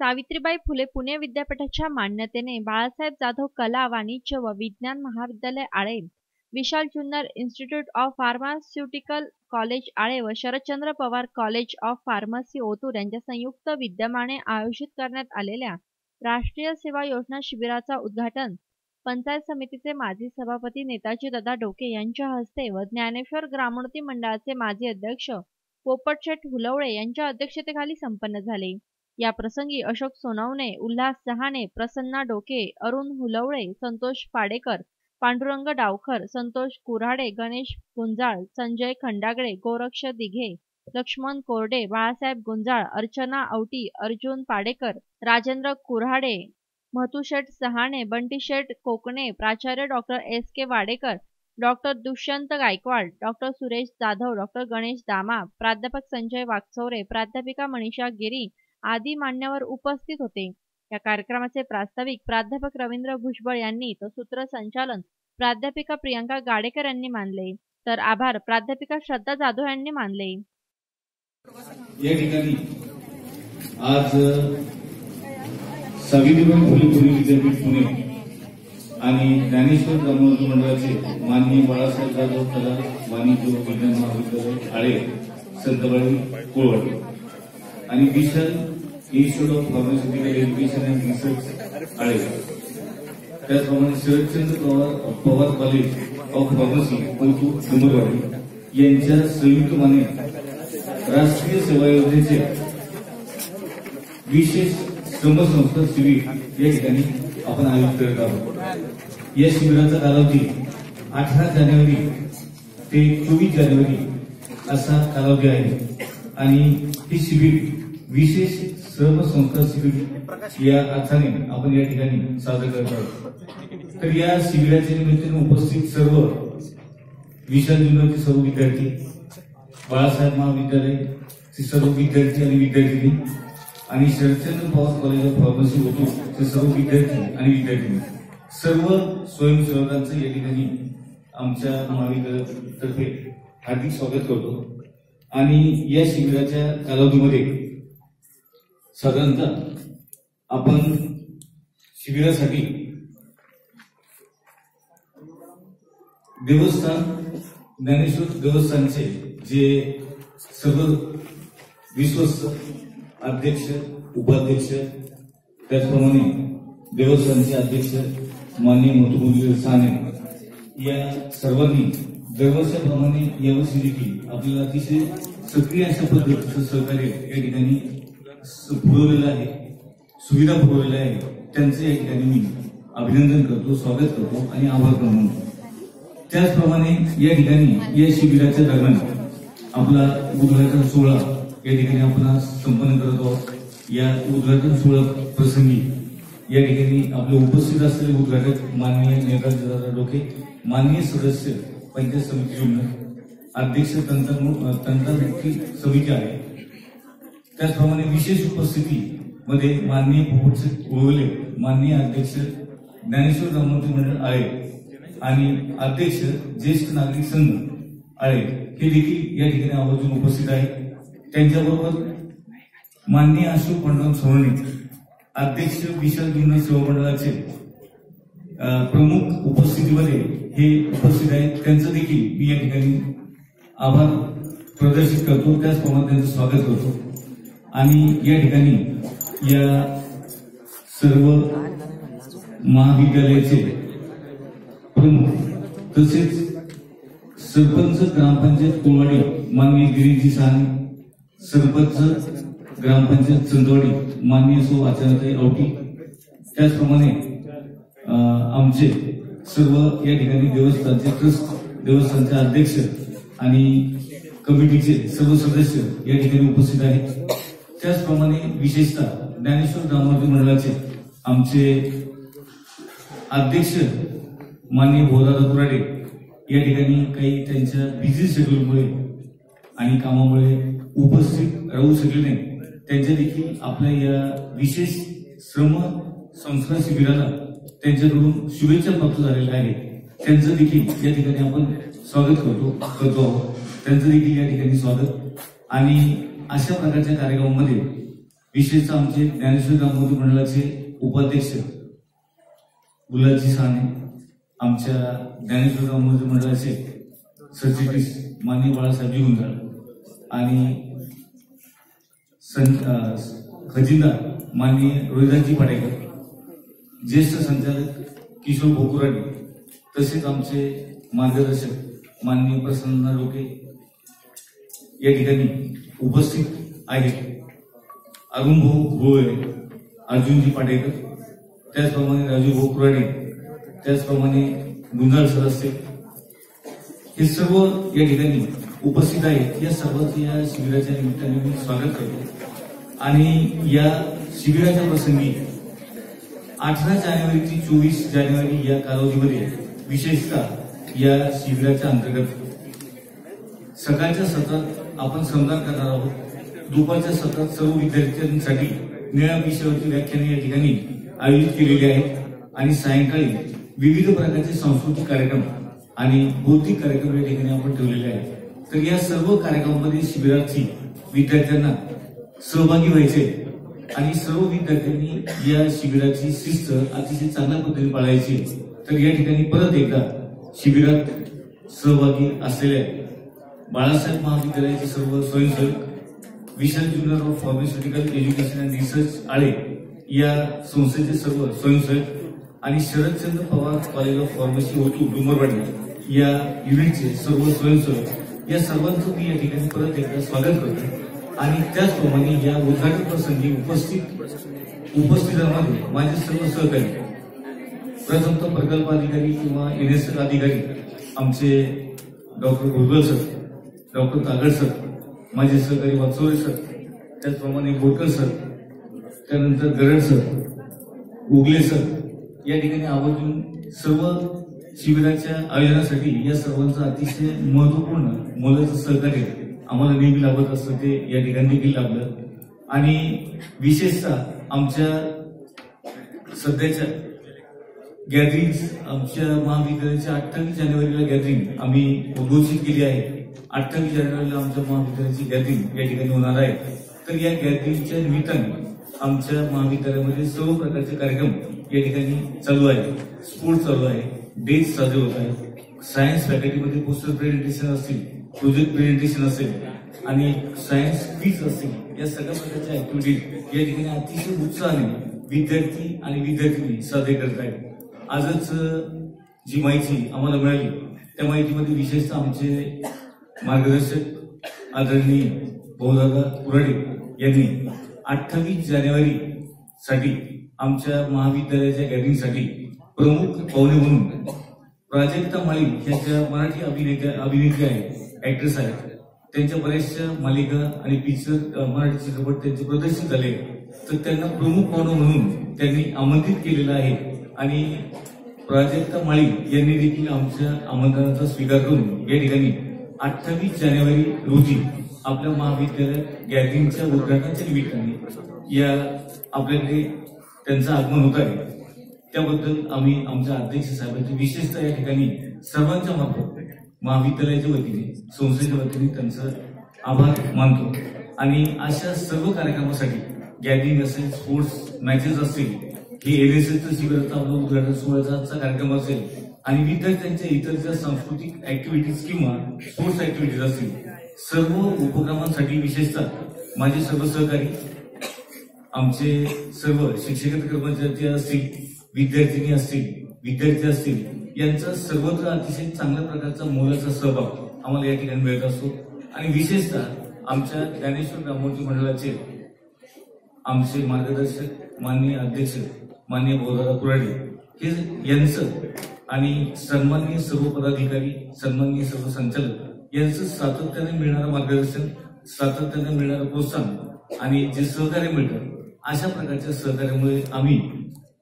सावित्रीबाई फुले पुणे विद्यापीठाच्या मान्यतेने बाळासाहेब जाधव कला वाणिज्य व विज्ञान महाविद्यालय Ale Vishal Junnar institute of pharmaceutical college Ale व Sharadchandra Pawar college of pharmacy Otur यांच्या संयुक्त विद्यमाने आयोजित करण्यात आलेल्या राष्ट्रीय सेवा योजना शिबिराचा उद्घाटन पंचायत समितीचे माजी सभापती नेताजी दादा डोके यांच्या हस्ते व ज्ञानेश्वर ग्रामोन्नती मंडळाचे माजी अध्यक्ष पोपटशेठ हुलवळे यांच्या अध्यक्षतेखाली संपन्न झाले. या प्रसंगी अशोक सोनवणे उल्हास सहाणे प्रसन्ना डोके अरुण हुलवळे संतोष पाडेकर पांडुरंग डावखर संतोष कुऱ्हाडे गणेश गुंजाळ संजय खंडागळे गोरक्ष दिघे लक्ष्मण कोरडे बाळासाहेब गुंजाळ अर्चना औटी अर्जुन पाडेकर राजेंद्र कुऱ्हाडे महतुशेठ सहाणे बंटीशेठ कोकणे प्राचार्य doctor S. K. Wadekar doctor Dushyant Gaikwad doctor Suresh Jadhav doctor Ganesh Dama प्राध्यापक संजय वाकचौरे प्राध्यापिका मनीषा गिरी आदी मान्यवर उपस्थित होते. या कार्यक्रमाचे प्रास्ताविक प्राध्यापक रवींद्र भुजबळ यांनी तर सूत्रसंचालन प्राध्यापिका प्रियंका गाडेकर यांनी मानले. तर आभार प्राध्यापिका श्रद्धा जाधव यांनी मानले. या ठिकाणी आज सावित्रीबाई फुले पुणे विद्यापीठ पुणे आणि ज्ञानेश्वर ग्रामोन्नती मंडळाचे माननीय बाळासाहेब जाधव कला वाणिज्य विज्ञान महाविद्यालय आळे संतबाई कोळवडे. आणि Vishal institute of pharmaceutical education and research Ale त्याचप्रमाणे Sharadchandra Pawar Pawar college of pharmacy कोतू Dongarwadi यांच्या संयुक्तमाने राष्ट्रीय सेवा योजनेचे विशेष श्रमसंस्था शिबिर या ठिकाणी आपण आयोजित करत आहोत. या शिबिराचा कालावधी अठरा जानेवारी ते चोवीस जानेवारी असा कालावधी आहे. आणि हे शिबिर विशेष श्रमसंस्था शिबिर या अर्थाने आपण या ठिकाणी साजरं करत आहोत. तर या शिबिराच्या निमित्ताने उपस्थित सर्व विशाल जिल्ह्याचे सर्व विद्यार्थी बाळासाहेब महाविद्यालय सर्व विद्यार्थी आणि विद्यार्थिनी आणि Sharadchandra Pawar college of pharmacy होतो ते सर्व विद्यार्थी आणि विद्यार्थिनी सर्व स्वयंसेवकांचं या ठिकाणी आमच्या महाविद्यालयातर्फे हार्दिक स्वागत करतो. आणि या शिबिराच्या कालावधीमध्ये साधारणतः आपण शिबिरासाठी देवस्थान ज्ञानेश्वर देवस्थानचे जे सर्व विश्वस्त अध्यक्ष उपाध्यक्ष त्याचप्रमाणे देवस्थानचे अध्यक्ष माननीय मधुमूल्य साने या सर्वांनी दरवर्षाप्रमाणे यावर्षी देखील आपल्याला अतिशय सक्रिय अशा पद्धतीचं सहकार्य या ठिकाणी पुरवलेलं आहे सुविधा पुरवलेल्या आहे त्यांचे या ठिकाणी मी अभिनंदन करतो स्वागत करतो आणि आभार पण त्याचप्रमाणे या ठिकाणी या शिबिराच्या दरम्यान आपला उद्घाटन सोहळा या ठिकाणी आपण संपन्न करत आहोत. या उद्घाटन सोहळा प्रसंगी या ठिकाणी आपले उपस्थित असलेले उद्घाटक माननीय नेताजी डोके माननीय सदस्य पंचायत समिती जुन्नर अध्यक्ष तंत्रमुक्ती समिती आहे. त्याचप्रमाणे विशेष उपस्थिती मध्ये माननीय पोपटचे ओळवले माननीय अध्यक्ष ज्ञानेश्वर ग्रामोन्नती मंडळ आहे आणि अध्यक्ष ज्येष्ठ नागरिक संघ आळे हे देखील या ठिकाणी आवर्जून उपस्थित आहेत. त्यांच्याबरोबर माननीय अशोक पंडराम सोहणे अध्यक्ष विशाल जुन्नर सेवा मंडळाचे प्रमुख उपस्थितीमध्ये हे उपस्थित आहेत. त्यांचं देखील मी या ठिकाणी आभार प्रदर्शित करतो. त्याचप्रमाणे त्यांचं स्वागत करतो. आणि या ठिकाणी या सर्व महाविद्यालयाचे प्रमुख तसेच सरपंच ग्रामपंचायत कोळवाडी माननीय गिरीजी साने सरपंच ग्रामपंचायत चंदवाडी माननीय सो आचार्य आवटी त्याचप्रमाणे आमचे सर्व या ठिकाणी देवस्थानचे ट्रस्ट देवस्थानचे अध्यक्ष आणि कमिटीचे सर्व सदस्य या ठिकाणी उपस्थित आहेत. त्याचप्रमाणे विशेषतः ज्ञानेश्वर ग्रामोन्नती मंडळाचे आमचे अध्यक्ष माननीय भोदादा कुराडे या ठिकाणी काही त्यांच्या बिझी शेड्यूलमुळे आणि कामामुळे उपस्थित राहू शकले नाही. त्यांच्या देखील आपल्या या विशेष श्रम संस्कार शिबिराला त्यांच्याकडून शुभेच्छा प्राप्त झालेल्या आहेत. त्यांचं देखील या ठिकाणी आपण स्वागत करतो करतो आहोत. त्यांचं देखील या ठिकाणी स्वागत. आणि अशा प्रकारच्या कार्यक्रमामध्ये विशेषतः आमचे ज्ञानेश्वर दामोदर मंडळाचे उपाध्यक्ष गुलाबजी साने आमच्या ज्ञानेश्वर दामोदर मंडळाचे सरचिटणीस मान्य बाळासाहेब गुंजाळ आणि सं खजिनदार माननीय रोहिदासजी पाटेकर ज्येष्ठ संचालक किशोर भोकुराडे तसेच आमचे मार्गदर्शक माननीय प्रसन्न लोके या ठिकाणी उपस्थित आहेत. अरुण भाऊ गोळे अर्जुनजी पाटेकर त्याचप्रमाणे राजू भाऊ कुराडे त्याचप्रमाणे गुंजाळ सदस्य. हे सर्व या ठिकाणी उपस्थित आहेत. या सर्वांचं या शिबिराच्या निमित्ताने मी स्वागत करतो. आणि या शिबिराच्या प्रसंगी अठरा जानेवारी ते चोवीस जानेवारी या कालावधीमध्ये विशेषतः या शिबिराच्या अंतर्गत सकाळच्या सत्रात आपण श्रमदान करणार आहोत. दुपारच्या सत्रात सर्व विद्यार्थ्यांसाठी निळ्या विषयावरची व्याख्याने या ठिकाणी आयोजित केलेली आहेत. आणि सायंकाळी विविध प्रकारचे सांस्कृतिक कार्यक्रम आणि बौद्धिक कार्यक्रम या ठिकाणी आपण ठेवलेले आहेत. तर या सर्व कार्यक्रमामध्ये शिबिरार्थी विद्यार्थ्यांना सहभागी व्हायचे आणि सर्व विद्यार्थ्यांनी या शिबिराची शिस्त अतिशय चांगल्या पद्धतीने पाळायची. तर या ठिकाणी परत एकदा शिबिरात सहभागी असलेल्या बाळासाहेब महाविद्यालयाचे सर्व स्वयंसेवक Vishal junior of pharmaceutical education and research Ale या संस्थेचे सर्व स्वयंसेवक आणि Sharadchandra Pawar college of pharmacy होतू Dumarwadi या युनिटचे सर्व स्वयंसेवक या सर्वांचं मी या ठिकाणी परत एकदा स्वागत करतो. आणि त्याचप्रमाणे या उद्घाटन प्रसंगी उपस्थित उपस्थितांमध्ये माझे सर्व सहकारी प्रथमतः प्रकल्प अधिकारी किंवा एनएसएल अधिकारी आमचे doctor Gurgal sir doctor Kagad sir माझे सहकारी वाचोळे सर त्याचप्रमाणे बोरकर सर त्यानंतर गरड सर उगले सर या ठिकाणी आवर्जून सर्व शिबिराच्या आयोजनासाठी या सर्वांचं अतिशय महत्त्वपूर्ण मोलाचं सहकार्य आम्हाला नेहमी लाभत असतं ते या ठिकाणी देखील लाभलं. आणि विशेषतः आमच्या सध्याच्या गॅदरिंग आमच्या महाविद्यालयाच्या अठ्ठावीस जानेवारीला गॅदरिंग आम्ही उद्घोषित केली आहे. अठ्ठावीस जानेवारीला आमच्या महाविद्यालयाची गॅदरिंग या ठिकाणी होणार आहे. तर या गॅदरिंगच्या निमित्ताने आमच्या महाविद्यालयामध्ये सर्व प्रकारचे कार्यक्रम या ठिकाणी चालू आहे स्पोर्ट्स चालू आहे डेज साजरे होत आहे सायन्स फॅकल्टीमध्ये पोस्टर प्रेझेंटेशन असतील प्रोजेक्ट प्रेझेंटेशन असेल आणि सायन्स क्विज असतील या सगळ्या प्रकारच्या ऍक्टिव्हिटीज या ठिकाणी अतिशय उत्साहाने विद्यार्थी आणि विद्यार्थिनी साजरे करत आहेत. आजच जी माहिती आम्हाला मिळाली त्या माहितीमध्ये विशेषतः आमचे मार्गदर्शक आदरणीय बहुदादा पुराडे यांनी अठ्ठावीस जानेवारी साठी आमच्या महाविद्यालयाच्या गॅदरिंगसाठी प्रमुख पाहुणे म्हणून प्राजक्ता माळी यांच्या मराठी अभिनेत्या अभिनेत्री आहेत ऍक्ट्रेस आहेत. त्यांच्या बऱ्याचशा मालिका आणि पिक्चर मराठी चित्रपट त्यांचे प्रदर्शित झाले. तर त्यांना प्रमुख पाहुणे म्हणून त्यांनी आमंत्रित केलेलं आहे. आणि प्राजक्ता माळी यांनी देखील आमच्या आमंत्रणाचा स्वीकार करून या ठिकाणी अठ्ठावीस जानेवारी रोजी आपल्या महाविद्यालय गॅदरिंगच्या उद्घाटनाच्या निमित्ताने या आपल्याकडे त्यांचं आगमन होत आहे. त्याबद्दल आम्ही आमच्या अध्यक्ष साहेबांचे विशेषतः या ठिकाणी सर्वांच्या मार्फत महाविद्यालयाच्या वतीने संस्थेच्या वतीने त्यांचं आभार मानतो. आणि अशा सर्व कार्यक्रमासाठी गॅदरिंग असेल स्पोर्ट्स मॅचेस असतील हे एनएसएसचं शिबिराचा आपला उद्घाटन सोहळ्याचा कार्यक्रम असेल आणि विद्यार्थ्यांच्या इतर ज्या सांस्कृतिक ऍक्टिव्हिटीज किंवा स्पोर्ट्स ऍक्टिव्हिटीज असतील सर्व उपक्रमांसाठी विशेषतः माझे सर्व सहकारी आमचे सर्व शिक्षक कर्मचारी असतील विद्यार्थिनी असतील विद्यार्थी असतील यांचा सर्वत्र अतिशय चांगल्या प्रकारचा मोलाचा सहभाग आम्हाला या ठिकाणी मिळत असतो. आणि विशेषतः आमच्या ज्ञानेश्वर रामोर्ती मंडळाचे आमचे मार्गदर्शक माननीय अध्यक्ष माननीय बोधारा कुराडे हे यांचं आणि सन्माननीय सर्व पदाधिकारी सन्माननीय सर्व संचालक यांचं सातत्याने मिळणारं मार्गदर्शन सातत्याने मिळणारं प्रोत्साहन आणि जे सहकार्य मिळतं अशा प्रकारच्या सहकार्यामुळे आम्ही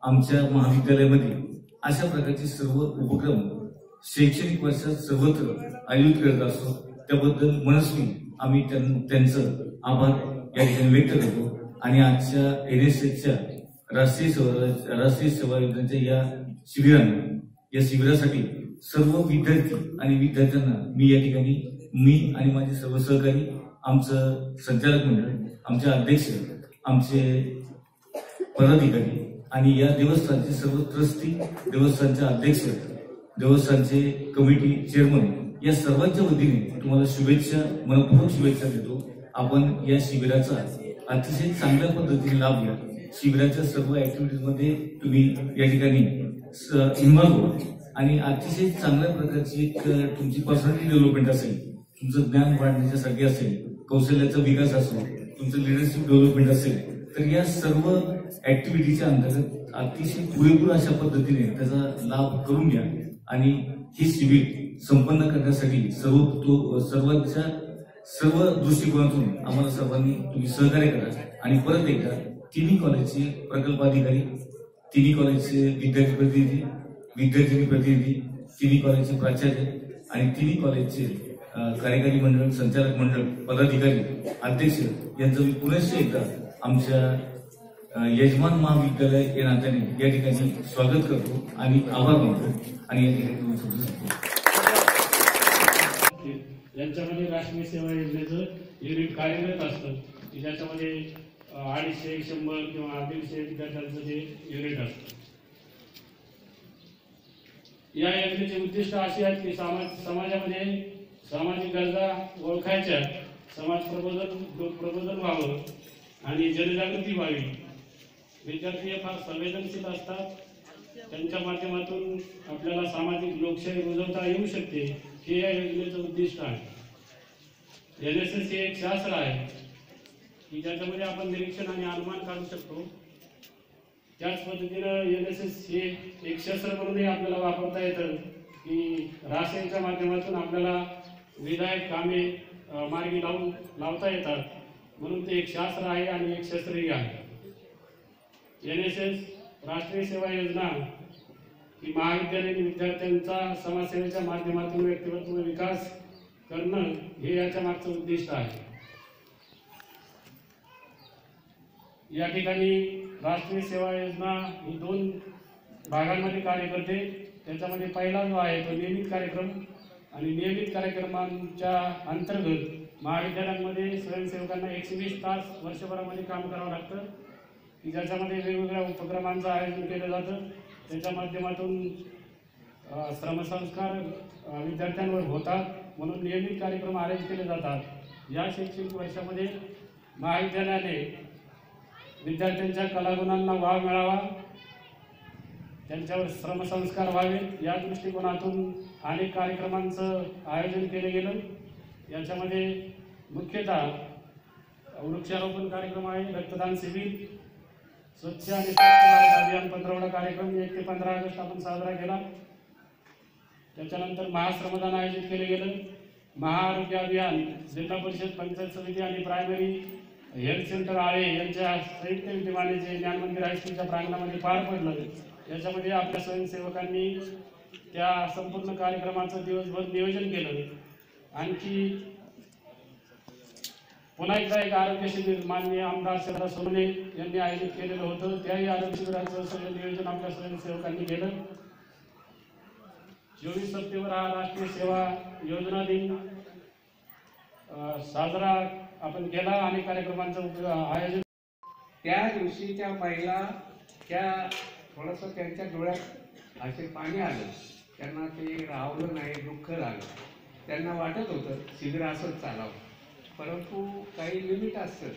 आमच्या महाविद्यालयामध्ये अशा प्रकारचे सर्व उपक्रम शैक्षणिक वर्षात सर्वत्र आयोजित करत असतो. त्याबद्दल मनस्वी आम्ही त्यां- त्यांचं आभार या ठिकाणी व्यक्त करतो. आणि आजच्या एनएसएसच्या राष्ट्रीय सेवा राष्ट्रीय सेवा योजनेच्या या शिबिराने या शिबिरासाठी सर्व विद्यार्थी आणि विद्यार्थ्यांना मी या ठिकाणी मी आणि माझे सर्व सहकारी आमचं संचालक मंडळ आमचे अध्यक्ष आमचे पदाधिकारी आणि या देवस्थानचे सर्व ट्रस्टी देवस्थानचे अध्यक्ष देवस्थानचे कमिटी चेअरमन या सर्वांच्या वतीने तुम्हाला शुभेच्छा मनपूर्वक शुभेच्छा देतो. आपण या शिबिराचा अतिशय चांगल्या पद्धतीने लाभ घ्या. शिबिराच्या सर्व ऍक्टिव्हिटीजमध्ये तुम्ही या ठिकाणी इन्व्हॉल्व्ह होईल आणि अतिशय चांगल्या प्रकारची एक तुमची पर्सनॅलिटी डेव्हलपमेंट असेल तुमचं ज्ञान वाढण्याच्यासाठी असेल कौशल्याचा विकास असो तुमचं लिडरशिप डेव्हलपमेंट असेल तर या सर्व ऍक्टिव्हिटीच्या अंतर्गत अतिशय पुरेपूर अशा पद्धतीने त्याचा लाभ करून घ्या. आणि हे शिबिर संपन्न करण्यासाठी सर्व तो सर्वांच्या सर्व दृष्टिकोनातून आम्हाला सर्वांनी तुम्ही सहकार्य करा. आणि परत एकदा तिन्ही कॉलेजचे प्रकल्प अधिकारी तिन्ही कॉलेजचे विद्यार्थी प्रतिनिधी विद्यार्थिनी प्रतिनिधी तिन्ही कॉलेजचे प्राचार्य आणि तिन्ही कॉलेजचे अ, कार्यकारी मंडळ संचालक मंडळ पदाधिकारी अध्यक्ष यांचं मी पुनश्च एकदा आमच्या यजमान महाविद्यालय या नात्याने या ठिकाणी स्वागत करतो आणि आभार मानतो आणि या ठिकाणी यांच्यामध्ये राष्ट्रीय सेवा योजनेचं युनिट कार्यरत असतं ज्याच्यामध्ये अडीचशे शंभर किंवा दीडशे विद्यार्थ्यांचं ते युनिट असतं. या योजनेचे उद्दिष्ट असे आहेत की समाज समाजामध्ये सामाजिक गरजा ओळखायच्या समाज प्रबोधन प्रबोधन व्हावं आणि जनजागृती व्हावी. विद्यार्थी हे फार संवेदनशील असतात. त्यांच्या माध्यमातून आपल्याला सामाजिक लोकशाही रुजवता येऊ शकते हे या योजनेचं उद्दिष्ट आहे. एन एस एस हे एक शास्त्र आहे. की ज्याच्यामध्ये आपण निरीक्षण आणि अनुमान काढू शकतो. त्याच पद्धतीनं एन एस एस हे एक शस्त्र म्हणूनही आपल्याला वापरता येतं की रासायनच्या माध्यमातून आपल्याला विधायक कामे मार्गी लावून लावता येतात. म्हणून ते एक शास्त्र आहे आणि एक शस्त्रही आहे. एन एस एस राष्ट्रीय सेवा योजना ही महाविद्यालयीन विद्यार्थ्यांचा समाजसेवेच्या माध्यमातून व्यक्तिमत्व विकास करणं हे याच्या मागचं उद्दिष्ट आहे. या ठिकाणी राष्ट्रीय सेवा योजना ही दोन भागांमध्ये कार्य करते. त्याच्यामध्ये पहिला जो आहे तो नियमित कार्यक्रम आणि नियमित कार्यक्रमांच्या अंतर्गत महाविद्यालयांमध्ये स्वयंसेवकांना एकशे वीस तास वर्षभरामध्ये काम करावं लागतं. की ज्याच्यामध्ये वेगवेगळ्या उपक्रमांचं आयोजन केलं जातं. त्याच्या माध्यमातून श्रमसंस्कार विद्यार्थ्यांवर होतात. म्हणून नियमित कार्यक्रम अरेंज केले जातात. या शैक्षणिक वर्षामध्ये महाविद्यालयाने विद्यार्थ्यांच्या कलागुणांना वाव मिळावा. त्यांच्यावर श्रमसंस्कार व्हावेत. या दृष्टिकोनातून अनेक कार्यक्रमांचं आयोजन केलं गेलं. याच्यामध्ये मुख्यतः वृक्षारोपण कार्यक्रम आहे रक्तदान शिबिर स्वच्छ आणि स्वच्छ अभियान पंधरवडा कार्यक्रम एक ते पंधरा ऑगस्ट आपण साजरा केला. त्याच्यानंतर महाश्रमदान आयोजित केलं गेलं. महाआरोग्य अभियान जिल्हा परिषद पंचायत समिती आणि प्रायमरी हेल्थ सेंटर आळे यांच्या संयुक्त विद्यमाने जे ज्ञान मंदिर हायस्कूलच्या प्रांगणामध्ये पार पडलं याच्यामध्ये आपल्या स्वयंसेवकांनी त्या संपूर्ण कार्यक्रमाचं दिवसभर नियोजन केलं आणखी पुन्हा एकदा एक आरोग्य शिबिर माननीय आमदार शरदा सोने यांनी आयोजित केलेलं होतं. त्याही आरोग्य शिबिराचं सगळं नियोजन आपल्या स्वयंसेवकांनी केलं. चोवीस सप्टेंबर हा राष्ट्रीय सेवा योजना दिन. साजरा आपण केला आणि कार्यक्रमांचं आयोजन. त्या दिवशी त्या महिला त्या थोडंसं त्यांच्या डोळ्यात असे पाणी आलं. त्यांना ते राहवलं नाही दुःख झालं. त्यांना वाटत होतं शिबिर असंच चालावं. परंतु काही लिमिट असतं.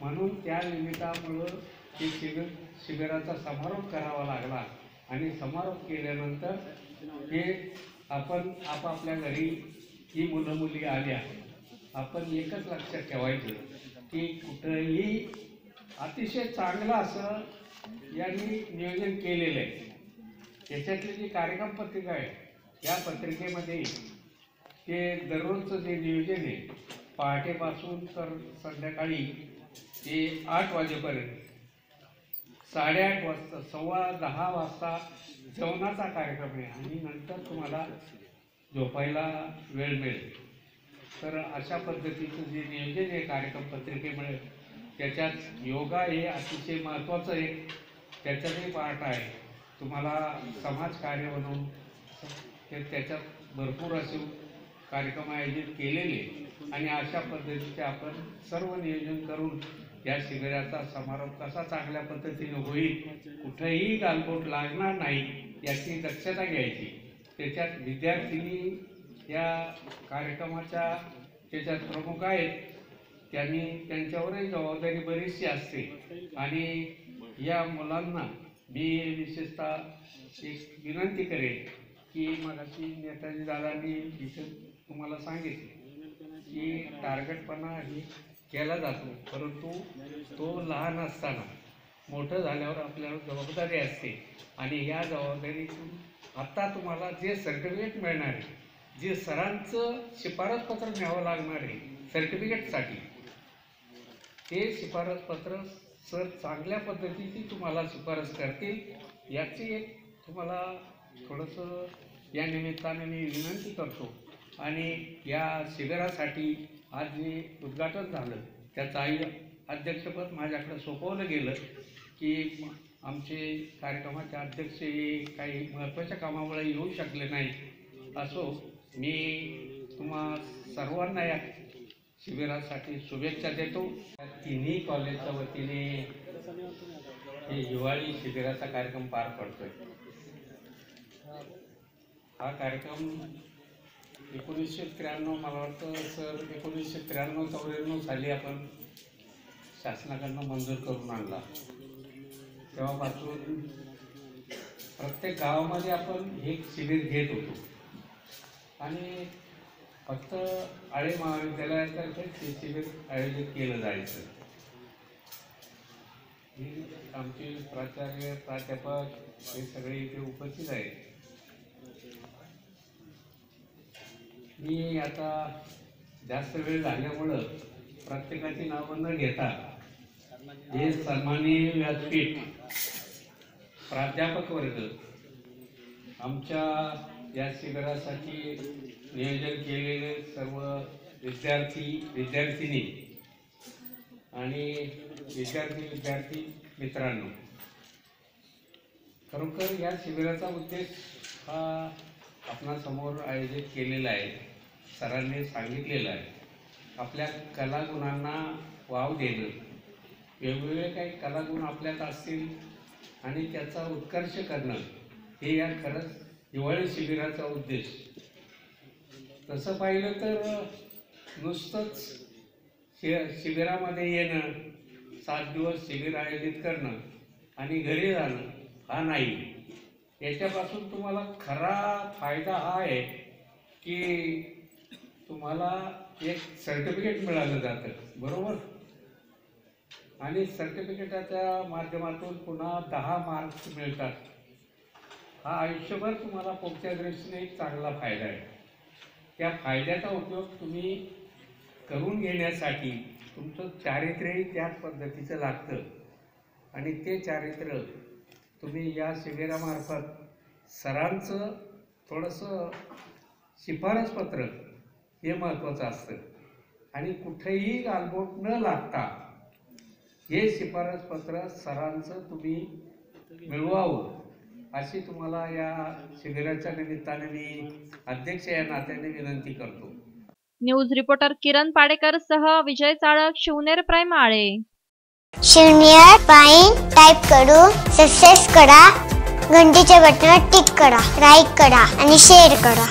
म्हणून त्या लिमिटामुळं ते शिबिर शिबिराचा समारोप करावा लागला. आणि समारोप केल्यानंतर हे आपण आपापल्या घरी ही मुलं मुली आल्या आपण एकच लक्षात ठेवायचं की कुठंही अतिशय चांगलं असं यांनी नियोजन केलेलं आहे. त्याच्यातली जी कार्यक्रम पत्रिका आहे या पत्रिकेमध्ये ते दररोजचं जे नियोजन आहे पहाटेपासून तर संध्याकाळी ते आठ वाजेपर्यंत साडेआठ वाजता सव्वा दहा वाजता जेवणाचा कार्यक्रम आहे. आणि नंतर तुम्हाला झोपायला वेळ मिळेल. तर अशा पद्धतीचं जे नियोजन आहे कार्यक्रम पत्रिकेमुळे त्याच्यात योगा हे अतिशय महत्त्वाचं एक त्याच्यातही पार्ट आहे. तुम्हाला समाजकार्य म्हणून ते त्याच्यात भरपूर असे कार्यक्रम आयोजित केलेले आणि अशा पद्धतीचे आपण सर्व नियोजन करून या शिबिराचा समारोप कसा चांगल्या पद्धतीने होईल कुठेही गालबोट लागणार नाही याची दक्षता घ्यायची. त्याच्यात विद्यार्थिनी या कार्यक्रमाच्या त्याच्यात प्रमुख आहेत. त्यांनी त्यांच्यावरही जबाबदारी बरीचशी असते. आणि या मुलांना मी विशेषतः एक विनंती करेन की मगाशी नेताजी दादांनी विशेष तुम्हाला सांगितले की टार्गेटपणा ही केला जातो परंतु तो लहान असताना मोठं झाल्यावर आपल्याला जबाबदारी असते. आणि या जबाबदारीतून आत्ता तुम्हाला जे सर्टिफिकेट मिळणार आहे जे सरांचं शिफारसपत्र न्यावं लागणार आहे सर्टिफिकेटसाठी ते शिफारसपत्र सर चांगल्या पद्धतीची तुम्हाला शिफारस करतील. याची एक तुम्हाला थोडंसं या निमित्ताने मी विनंती करतो. आणि या शिबिरासाठी आज जे उद्घाटन झालं त्याचं आई अध्यक्षपद माझ्याकडे सोपवलं गेलं की आमचे कार्यक्रमाचे अध्यक्ष हे काही महत्त्वाच्या कामामुळे येऊ शकले नाही. असो मी तुम्हा सर्वांना या शिबिरासाठी शुभेच्छा देतो. तिन्ही कॉलेजच्या वतीने हे हिवाळी शिबिराचा कार्यक्रम पार पडतोय. हा कार्यक्रम एकोणीसशे त्र्याण्णव मला वाटतं सर एकोणीसशे त्र्याण्णव चौऱ्याण्णव साली आपण शासनाकडनं मंजूर करून आणला. तेव्हापासून प्रत्येक गावामध्ये आपण हे शिबिर घेत होतो. आणि फक्त आळे महाविद्यालयातर्फे ते शिबिर आयोजित केलं जायचं. ही आमचे प्राचार्य प्राध्यापक हे सगळे इथे उपस्थित आहेत. मी आता जास्त वेळ झाल्यामुळं प्रत्येकाची नावं न घेता हे सन्माननीय व्यासपीठ प्राध्यापक वर्ग. आमच्या या शिबिरासाठी नियोजन केलेले सर्व विद्यार्थी विद्यार्थिनी आणि विद्यार्थी विद्यार्थी मित्रांनो. खरोखर या शिबिराचा उद्देश हा आपणासमोर आयोजित केलेला आहे. सरांनी सांगितलेलं आहे. आपल्या कलागुणांना वाव देणं. वेगवेगळे काही कलागुण आपल्यात असतील आणि त्याचा उत्कर्ष करणं हे या खरंच हिवाळी शिबिराचा उद्देश. तसं पाहिलं तर नुसतंच शि शिबिरामध्ये येणं सात दिवस शिबिर आयोजित करणं आणि घरी जाणं हा नाही. याच्यापासून तुम्हाला खरा फायदा हा आहे की तुम्हाला एक सर्टिफिकेट मिळालं जातं. बरोबर? आणि सर्टिफिकेटाच्या माध्यमातून पुन्हा दहा मार्क्स मिळतात. हा आयुष्यभर तुम्हाला पुढच्या दृष्टीने एक चांगला फायदा आहे. त्या फायद्याचा उपयोग तुम्ही करून घेण्यासाठी तुमचं चारित्र्यही त्याच पद्धतीचं लागतं. आणि ते चारित्र्य तुम्ही या शिबिरामार्फत सरांचं थोडंसं शिफारसपत्र हे महत्त्वाचं असतं. आणि कुठेही गालबोट न लागता हे शिफारसपत्र सरांचं तुम्ही मिळवावं अशी तुम्हाला या शिबिराच्या निमित्ताने मी अध्यक्ष या नात्याने विनंती करतो. न्यूज रिपोर्टर किरण पाडेकर सह विजय चाळक शिवनेर प्राईम आळे. शून्य पाईन टाईप करून सक्सेस करा घंटीच्या बटनावर टिक करा लाईक करा आणि शेअर करा.